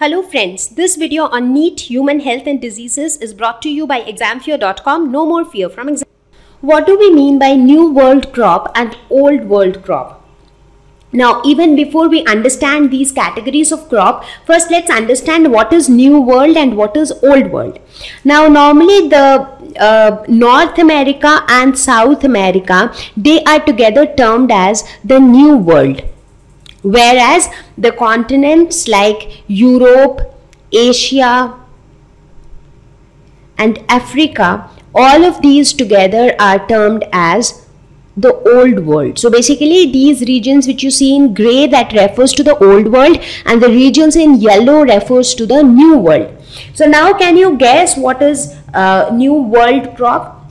Hello friends, this video on NEET Human Health and Diseases is brought to you by examfear.com. No more fear from exam. What do we mean by new world crop and old world crop? Now, even before we understand these categories of crop, first let's understand what is new world and what is old world. Now, normally the uh, North America and South America, they are together termed as the new world whereas the continents like Europe, Asia and Africa, all of these together are termed as the old world. So basically these regions which you see in grey that refers to the old world and the regions in yellow refers to the new world. So now can you guess what is uh, new world crop?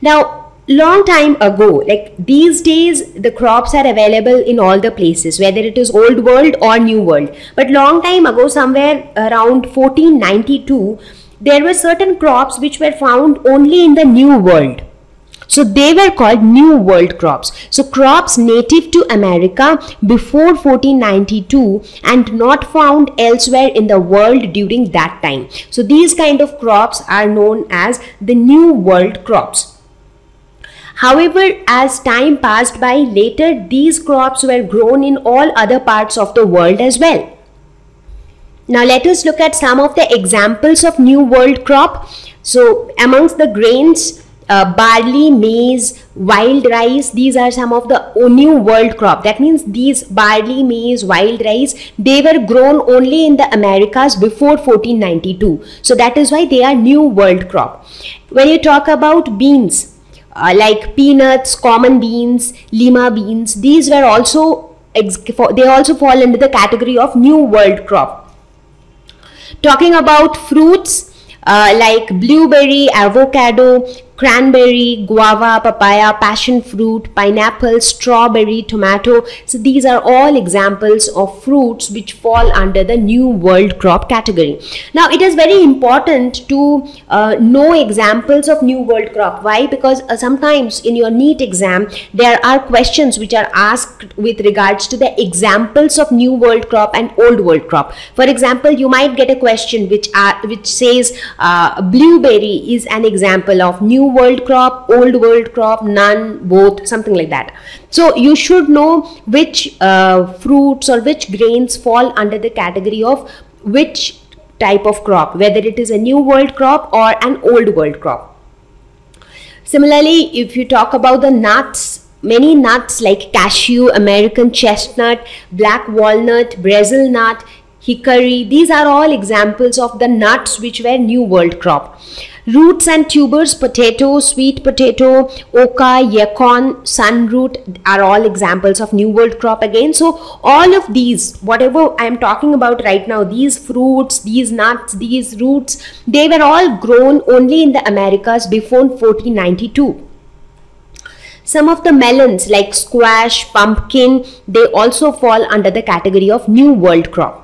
Now long time ago like these days the crops are available in all the places whether it is old world or new world. But long time ago somewhere around 1492 there were certain crops which were found only in the new world. So they were called new world crops. So crops native to america before 1492 and not found elsewhere in the world during that time. So these kind of crops are known as the new world crops However, as time passed by, later these crops were grown in all other parts of the world as well. Now let us look at some of the examples of New World crop. So amongst the grains, uh, barley, maize, wild rice, these are some of the New World crop. That means these barley, maize, wild rice, they were grown only in the Americas before 1492. So that is why they are New World crop. When you talk about beans, uh, like peanuts, common beans, lima beans. These were also they also fall under the category of new world crop. Talking about fruits uh, like blueberry, avocado, cranberry, guava, papaya, passion fruit, pineapple, strawberry, tomato. So these are all examples of fruits which fall under the new world crop category. Now it is very important to uh, know examples of new world crop. Why? Because uh, sometimes in your NEET exam there are questions which are asked with regards to the examples of new world crop and old world crop. For example, you might get a question which are, which says uh, blueberry is an example of new new world crop, old world crop, none, both, something like that. So you should know which uh, fruits or which grains fall under the category of which type of crop, whether it is a new world crop or an old world crop. Similarly, if you talk about the nuts, many nuts like cashew, American chestnut, black walnut, Brazil nut, hickory, these are all examples of the nuts which were new world crop. Roots and tubers, potato, sweet potato, oca, yacon, sunroot are all examples of New World crop again. So all of these, whatever I am talking about right now, these fruits, these nuts, these roots, they were all grown only in the Americas before 1492. Some of the melons like squash, pumpkin, they also fall under the category of New World crop.